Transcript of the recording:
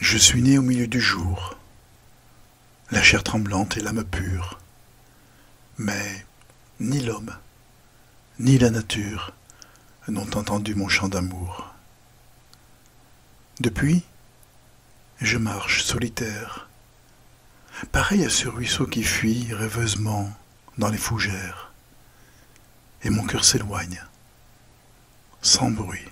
Je suis né au milieu du jour, la chair tremblante et l'âme pure, mais ni l'homme, ni la nature n'ont entendu mon chant d'amour. Depuis, je marche solitaire, pareil à ce ruisseau qui fuit rêveusement dans les fougères, et mon cœur s'éloigne, sans bruit.